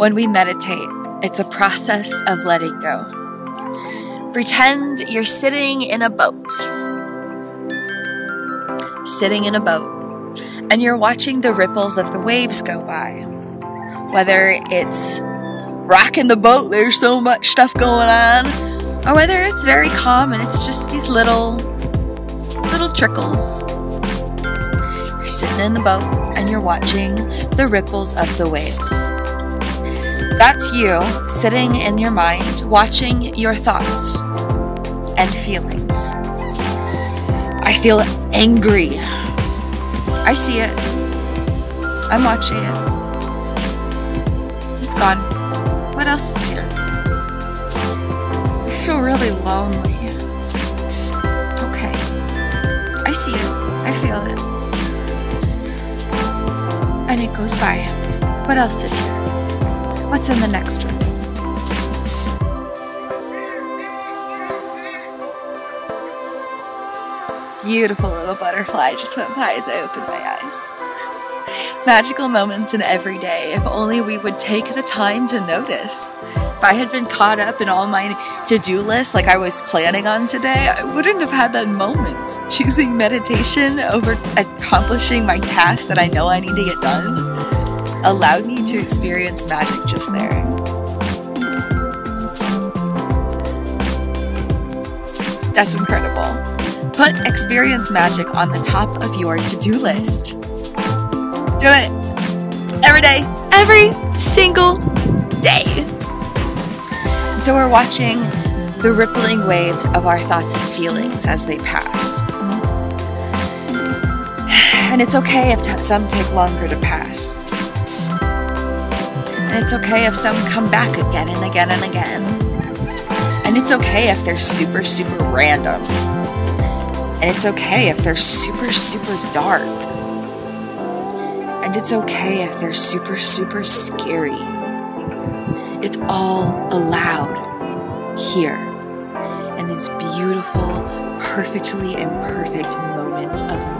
When we meditate, it's a process of letting go. Pretend you're sitting in a boat. Sitting in a boat, and you're watching the ripples of the waves go by. Whether it's rocking the boat, there's so much stuff going on, or whether it's very calm and it's just these little, little trickles. Sitting in the boat and you're watching the ripples of the waves. That's you sitting in your mind, watching your thoughts and feelings. I feel angry. I see it. I'm watching it. It's gone. What else is here? I feel really lonely. Okay. I see it. I feel it. And it goes by. What else is here? What's in the next room? Beautiful little butterfly just went by as I opened my eyes. Magical moments in every day, if only we would take the time to notice. If I had been caught up in all my to do lists like I was planning on today, I wouldn't have had that moment. Choosing meditation over accomplishing my task that I know I need to get done allowed me to experience magic just there. That's incredible. Put experience magic on the top of your to do list. Do it every day, every single. So we're watching the rippling waves of our thoughts and feelings as they pass. And it's okay if some take longer to pass. And it's okay if some come back again and again and again. And it's okay if they're super, super random. And it's okay if they're super, super dark. And it's okay if they're super, super scary. It's all allowed here in this beautiful, perfectly imperfect moment of.